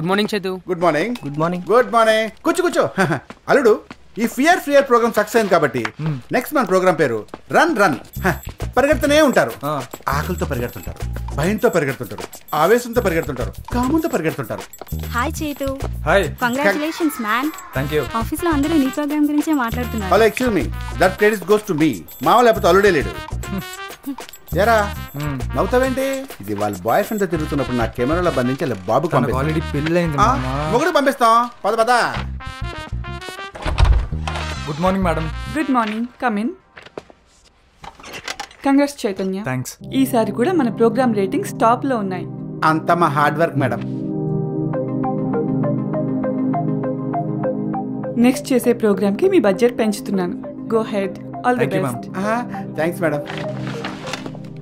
Good morning Chetu good morning good morning good morning కూర్చో కూర్చో. అల్లుడు ఈ ఫియర్ ఫియర్ ప్రోగ్రామ్ సక్సెస్ అయింది కాబట్టి నెక్స్ట్ మన ప్రోగ్రామ్ పేరు రన్ రన్ పరిగెడుతూనే ఉంటారు. ఆకలితో పరిగెడుతుంటారు భయంతో పరిగెడుతుంటారు ఆవేశంతో పరిగెడుతుంటారు కామంతో పరిగెడుతుంటారు. Hi Chetu hi congratulations man thank you ఆఫీస్లో అందరూ నీ ప్రోగ్రామ్ గురించే మాట్లాడుతున్నారు. Hello excuse me that credits goes to me మావ లేకపోతే అల్లుడే లేడు. ఎరా నవ్వుతావేంటి? ఇది వాళ్ళ బాయ్ ఫ్రెండ్తో తిరుగుతున్నప్పుడు నా కెమెరాలో బంధించి వాళ్ళ బాబు ఆల్రెడీ పెళ్ళైంది మామా. మొగుడు పంపిస్తాం. పద పద. Good morning madam good morning come in congrats Chaitanya thanks ఈసారి కూడా మన ప్రోగ్రామ్ రేటింగ్స్ టాప్లో ఉన్నాయి. అంత మా హార్డ్ వర్క్ మేడం నెక్స్ట్ చేసే ప్రోగ్రామ్కి మీ బడ్జెట్ పెంచుతున్నాను. Go ahead all the Thank you, best thanks madam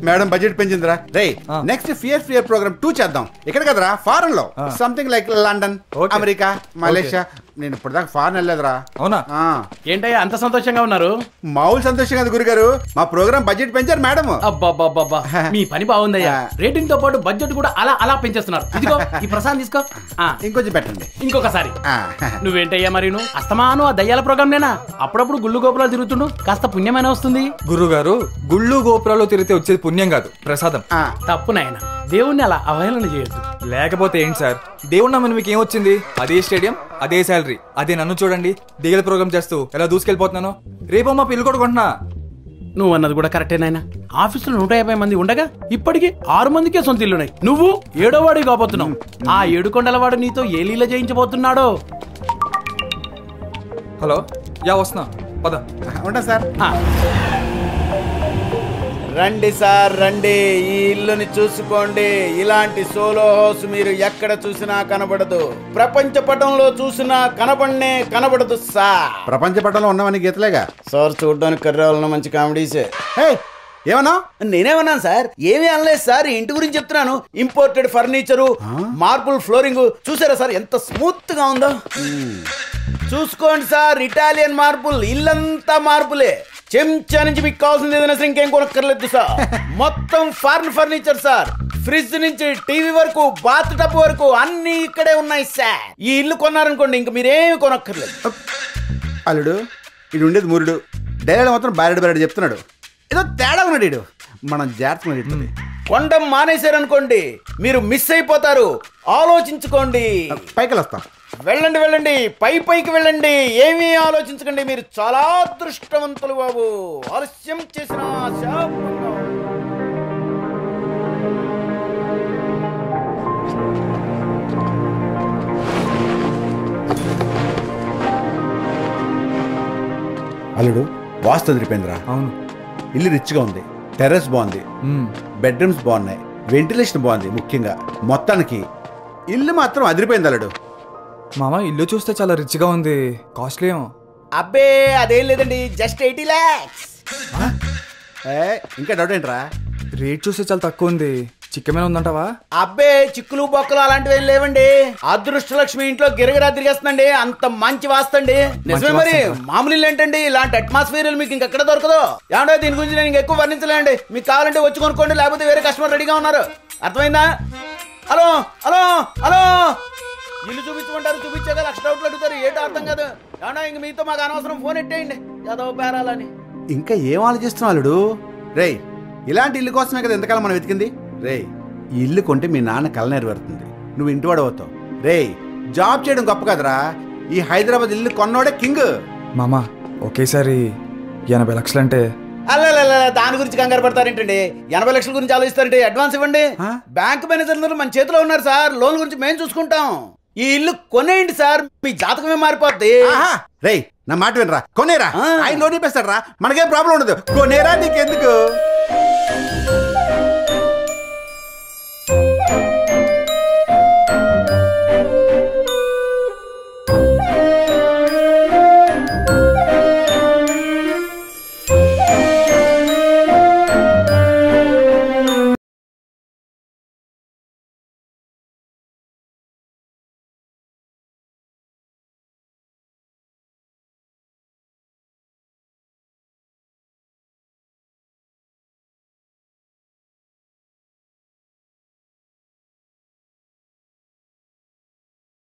madam budget పెంచిందిరా ray. Next fear fear program too చేద్దాం ఇక్కడ కదరా ఫారెన్లో. Something like London. America Malaysia నేను ఇప్పుడు దాకా ఫారెన్ వెళ్ళలేదురా. అవునా? ఆ. ఏంటయ్యా అంత సంతోషంగా ఉన్నారు? మామూలు సంతోషం కదా గురుగారు. మా ప్రోగ్రామ్ బడ్జెట్ పెంచారు మేడం. అబ్బబ్బబ్బబ్బా మీ పని బాగుందయ్యా. రేటింగ్తో పాటు బడ్జెట్ కూడా అలా అలా పెంచేస్తున్నారు. ఇదిగో ఈ ప్రసాద్ తీసుకో. ఆ, ఇంకొంచెం పెట్టండి. ఇంకొకసారి. ఆ. నువ్వేంటయ్యా మరి నువ్వు? అస్తమాను ఆ దయ్యాల ప్రోగ్రామ్ నేనా? అప్పుడప్పుడు గుళ్ళు గోపురాలు తిరుగుతుండు. కాస్త పుణ్యమైన వస్తుంది? గురువు గారు గుళ్ళు గోపురాలు తిరిగితే వచ్చేది పుణ్యం కాదు ప్రసాదం. ఆ. తప్పు నాయన. దేవుణ్ణి అలా అవహేళన చేయొద్దు. లేకపోతే ఏంటి సార్? దేవుడు నమ్మని మీకు ఏమొచ్చింది? అదే స్టేడియం అదే శాలరీ. అదే నన్ను చూడండి దిగల ప్రోగ్రామ్ చేస్తూ ఎలా దూసుకెళ్ళిపోతున్నాను. రేపు మా పిల్లు కూడా కొంటున్నా నువ్వు అన్నది కూడా కరెక్టే నాయన. ఆఫీసులో నూట యాభై మంది ఉండగా ఇప్పటికి ఆరు మందికే సొంత ఇల్లున్నాయి నువ్వు ఏడో వాడి కాబోతున్నావు. ఆ ఏడు కొండలవాడు నీతో ఏ లీల జయించబోతున్నాడో? హలో యా వస్తున్నా. పద. ఉంటా సార్. ఆ, రండి సార్ రండి. ఈ ఇల్లుని చూసుకోండి. ఇలాంటి సోలో హౌస్ మీరు ఎక్కడ చూసినా కనబడదు. ప్రపంచ పటంలో చూసినా కనబడనే కనబడదు సార్. ప్రపంచ పటంలో ఉన్నవని గీతలేగా? సార్ చూడడానికి కర్రాలన్న మంచి కామెడీసే. హే ఏమన్నా? నేనేమన్నాను సార్? ఏమీ అనలేదు సార్. ఇంటి గురించి చెప్తున్నాను. ఇంపోర్టెడ్ ఫర్నిచరు మార్బుల్ ఫ్లోరింగ్ చూసారా సార్ ఎంత స్మూత్గా ఉందో చూసుకోండి సార్ ఇటాలియన్ మార్బుల్ ఇల్లంతా మార్బులే చెంచా నుంచి మీకు కావాల్సింది ఏదైనా సరే ఇంకేం కొనక్కర్లేదు సార్ మొత్తం ఫారెన్ ఫర్నిచర్ సార్ ఫ్రిడ్జ్ నుంచి టీవీ వరకు బాత్ టబ్ వరకు అన్ని ఇక్కడే ఉన్నాయి సార్ ఈ ఇల్లు కొన్నారనుకోండి ఇంక మీరేమి కొనక్కర్లేదు. అల్లుడు ఇది ఉండేది మురుడు. డైలాగ్ మాత్రం బారెడు బారెడు చెప్తున్నాడు. ఏదో తేడా ఉన్నాడు ఈడు. మనం జాగ్రత్తగా కొండం మానేశారనుకోండి మీరు మిస్ అయిపోతారు. ఆలోచించుకోండి. పైకి వస్తాం వెళ్ళండి వెళ్ళండి. పై పైకి వెళ్ళండి. ఏమీ ఆలోచించకండి. మీరు చాలా అదృష్టవంతులు బాబు. ఆలస్యం చేసిన. అల్లుడు వాస్తు అదిరిపోయిందిరా అవును. ఇల్లు రిచ్గా ఉంది. టెర్రస్ బాగుంది. బెడ్రూమ్స్ బాగున్నాయి. వెంటిలేషన్ బాగుంది ముఖ్యంగా. మొత్తానికి ఇల్లు మాత్రం అదిరిపోయింది అల్లుడు. మామ ఇల్లు చూస్తే చాలా రిచ్గా ఉంది. కాస్ట్లీ అబ్బే అదేం లేదండి. Just eighty lakhs. ఇంకా డౌట్ ఏంట్రా? రేట్ చూస్తే చాలా తక్కువ ఉంది. చిక్కమైన ఉందంటావా? అబ్బే చిక్కులు బొక్కలు అలాంటివి ఏం లేవండి. అదృష్ట లక్ష్మి ఇంట్లో గిరగిరా తిరిగేస్తుందండి. అంత మంచి వాస్తండి. నిజమే మరి మామూలు ఏంటండి? ఇలాంటి అట్మాస్ఫియర్ మీకు ఇంకెక్కడ దొరకదు? ఏమంటే దీని గురించి నేను ఎక్కువ వర్ణించలేండి మీకు కావాలంటే వచ్చి కొనుక్కోండి లేకపోతే వేరే కస్టమర్ రెడీగా ఉన్నారు. అర్థమైందా? Hello hello hello! ఇల్లు చూపించమంటారు చూపించాక లక్ష డౌట్లు అడుగుతారు. ఏంటో అర్థం కాదు. ఏమన్నా ఇంక మీతో మాకు అనవసరం ఫోన్ ఎట్టేయండి. యాదవ పేరాలని ఇంకా ఏం ఆలోచిస్తున్నావు అల్లుడు? రేయ్ ఇలాంటి ఇల్లు కోసమే కదా ఎంతకాలం మనం వెతికింది? రేయ్ ఈ ఇల్లు కొంటే మీ నాన్న కల నెరవేరుతుంది నువ్వు ఇంటివాడు అవుతావు. రేయ్ జాబ్ చేయడం గొప్ప కదరా? ఈ హైదరాబాద్ ఇల్లు కొన్నోడే కింగ్. మామ ఒకేసారి ఎనభై లక్షలు అంటే అల్లల దాని గురించి కంగారు పడతారేంటండి? ఎనభై లక్షల గురించి ఆలోచిస్తారంటే అడ్వాన్స్ ఇవ్వండి. ఆ? బ్యాంక్ మేనేజర్ మన చేతిలో ఉన్నారు సార్. లోన్ గురించి మేము చూసుకుంటాం. ఈ ఇల్లు కొనేయండి సార్. మీ జాతకమే మారిపోద్ది. ఆహా! రేయ్ నా మాట వినరా? కొనేరా. ఆయన లోన్ ఇప్పేస్తాడు రా మనకేం ప్రాబ్లం ఉండదు. కొనేరా నీకెందుకు? thank you